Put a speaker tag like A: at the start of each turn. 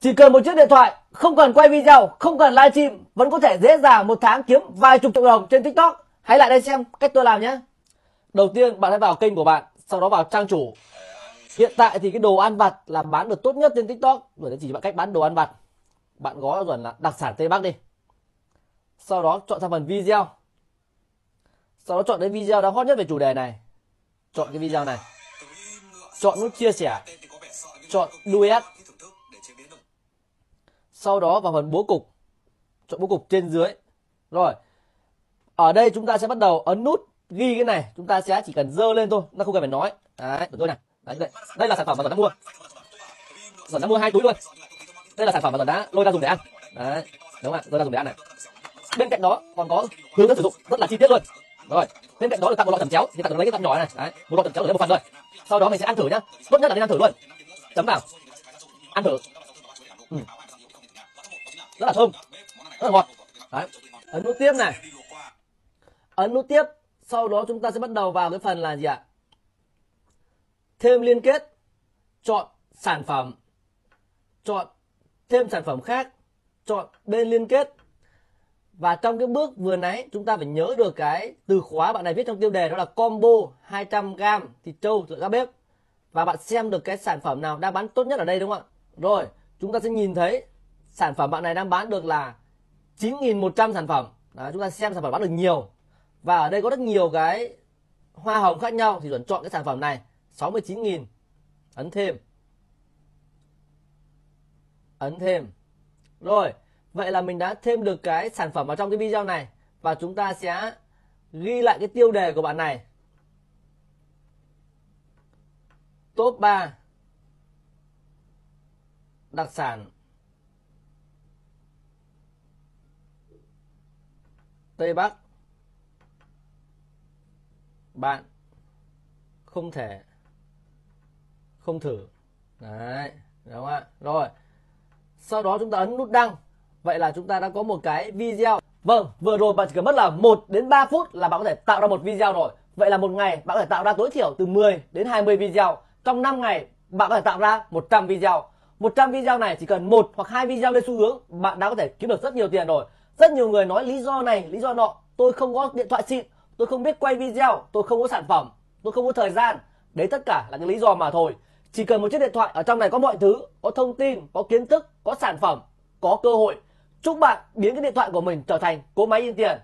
A: Chỉ cần một chiếc điện thoại, không cần quay video, không cần livestream, vẫn có thể dễ dàng một tháng kiếm vài chục triệu đồng trên TikTok. Hãy lại đây xem cách tôi làm nhé. Đầu tiên bạn hãy vào kênh của bạn, sau đó vào trang chủ. Hiện tại thì cái đồ ăn vặt là bán được tốt nhất trên TikTok. Rồi để chỉ bạn cách bán đồ ăn vặt. Bạn gói rồi là đặc sản Tây Bắc đi. Sau đó chọn sang phần video. Sau đó chọn đến video đang hot nhất về chủ đề này. Chọn cái video này. Chọn nút chia sẻ. Chọn duet sau đó vào phần bố cục, chọn bố cục trên dưới. Rồi, ở đây chúng ta sẽ bắt đầu ấn nút ghi cái này. Chúng ta sẽ chỉ cần dơ lên thôi, nó không cần phải nói. Đấy tôi này đấy, đây. Đây là sản phẩm mà tuần đã mua. Tuần đã mua hai túi luôn. Đây là sản phẩm mà tuần đã lôi ra dùng để ăn. Đấy, đúng không ạ? Lôi ra dùng để ăn này. Bên cạnh đó còn có hướng dẫn sử dụng rất là chi tiết luôn. Rồi, bên cạnh đó được tặng một lọ tẩm chéo. Thì tặng lấy cái tặng nhỏ này đấy, một lọ tẩm chéo để một phần rồi. Sau đó mình sẽ ăn thử nhá. Tốt nhất là nên ăn thử luôn. Chấm vào. Ăn thử. Ừ rất là thơm rất là ngọt đấy. Ấn nút tiếp này. Ấn nút tiếp. Sau đó chúng ta sẽ bắt đầu vào cái phần là gì ạ? Thêm liên kết. Chọn sản phẩm. Chọn thêm sản phẩm khác. Chọn bên liên kết. Và trong cái bước vừa nãy, chúng ta phải nhớ được cái từ khóa bạn này viết trong tiêu đề, đó là combo 200g thịt trâu từ các bếp. Và bạn xem được cái sản phẩm nào đang bán tốt nhất ở đây, đúng không ạ? Rồi, chúng ta sẽ nhìn thấy sản phẩm bạn này đang bán được là 9.100 sản phẩm. Đó, chúng ta xem sản phẩm bán được nhiều. Và ở đây có rất nhiều cái hoa hồng khác nhau thì chuẩn chọn cái sản phẩm này 69.000 ấn thêm. Ấn thêm. Rồi vậy là mình đã thêm được cái sản phẩm vào trong cái video này. Và chúng ta sẽ ghi lại cái tiêu đề của bạn này. Top 3 đặc sản Tây Bắc. Bạn không thể không thử. Đấy đúng không ạ? Rồi, sau đó chúng ta ấn nút đăng. Vậy là chúng ta đã có một cái video. Vâng vừa rồi bạn chỉ cần mất là 1 đến 3 phút là bạn có thể tạo ra một video rồi. Vậy là một ngày bạn có thể tạo ra tối thiểu từ 10 đến 20 video. Trong 5 ngày, bạn có thể tạo ra 100 video. 100 video này chỉ cần một hoặc hai video lên xu hướng, bạn đã có thể kiếm được rất nhiều tiền rồi rất nhiều người nói lý do này, lý do nọ. Tôi không có điện thoại xịn, tôi không biết quay video, tôi không có sản phẩm, tôi không có thời gian. Đấy tất cả là những lý do mà thôi. Chỉ cần một chiếc điện thoại ở trong này có mọi thứ, có thông tin, có kiến thức, có sản phẩm, có cơ hội, chúc bạn biến cái điện thoại của mình trở thành cỗ máy in tiền.